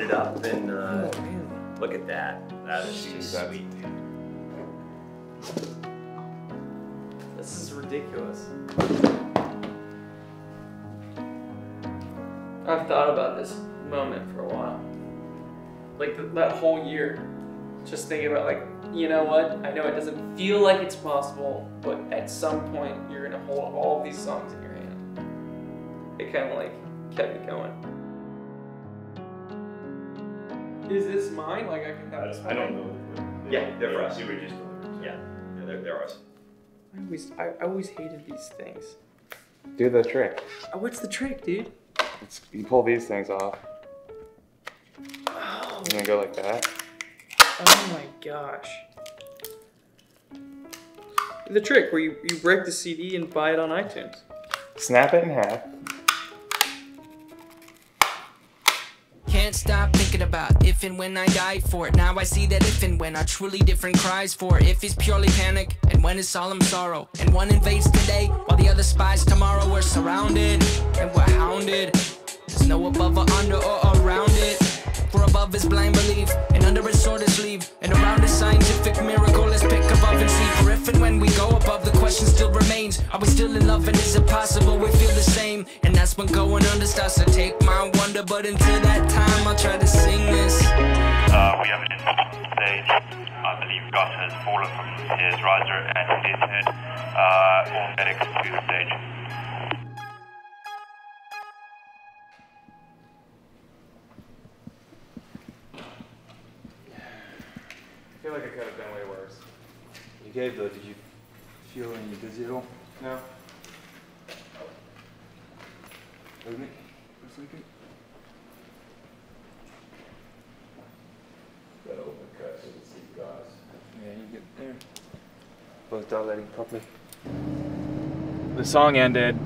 it up and uh, Oh look at that. That is Dude, just that's- sweet. This is ridiculous. I've thought about this moment for a while. Like th- that whole year. Just thinking about like, you know what? I know it doesn't feel like it's possible, but at some point you're gonna hold all these songs in your hand. It kind of like kept me going. Is this mine? Like I can have this. I don't know. Yeah, they're for us. You were just delivered. Yeah, yeah, they're, they're ours. I always, I, I always hated these things. Do the trick. Uh, What's the trick, dude? It's, you pull these things off. Oh, And then go like that. oh my gosh. The trick where you, you break the CD and buy it on iTunes. Snap it in half. Can't stop thinking about if and when I die for it. Now I see that if and when are truly different cries for it. If it's purely panic, and when is solemn sorrow. And one invades today, while the other spies tomorrow. We're surrounded, and we're hounded. There's no above or under or around it. For above is blind belief, and under is sword is sleeve. And around is scientific miracle. Pick question still remains. Are we still in love, and is it possible we feel the same? And that's when going under starts to take my wonder. But until that time, I'll try to sing this. Uh, we have an incident on stage. I believe Josh has fallen from his riser and hit his head. Uh, all medics to the stage. I feel like it could have been way worse. You gave though, did you feel any dizzy at all? No. Hold me for a second. That open cut so you can see Josh. Yeah, you get there. Both dilating properly. The song ended.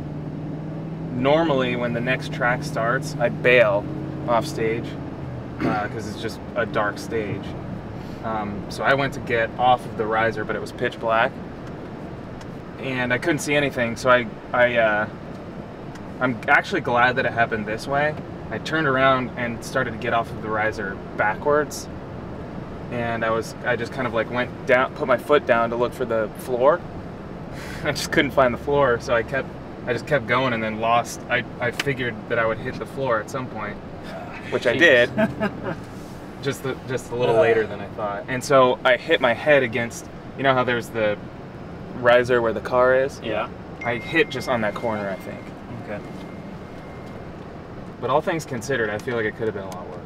Normally, when the next track starts, I bail off stage because it's just a dark stage. Um, so I went to get off of the riser, but it was pitch black, and I couldn't see anything. So I, I, uh, I'm actually glad that it happened this way. I turned around and started to get off of the riser backwards, and I was, I just kind of like went down, put my foot down to look for the floor. I just couldn't find the floor, so I kept, I just kept going, and then lost. I, I figured that I would hit the floor at some point, which I did just the, just a little later than I thought. And so I hit my head against, you know how there's the riser where the car is? Yeah. I hit just on that corner, I think. Okay. But all things considered, I feel like it could have been a lot worse.